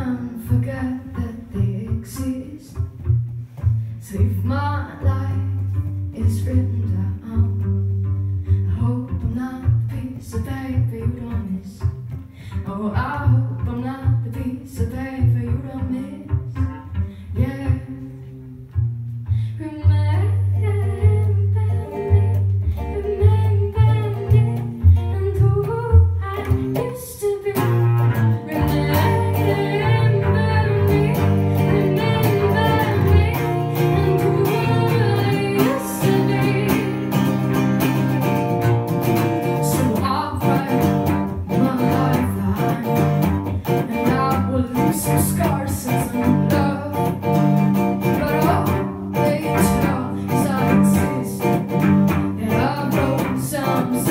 and forget that they exist. So if my life is written down. comes.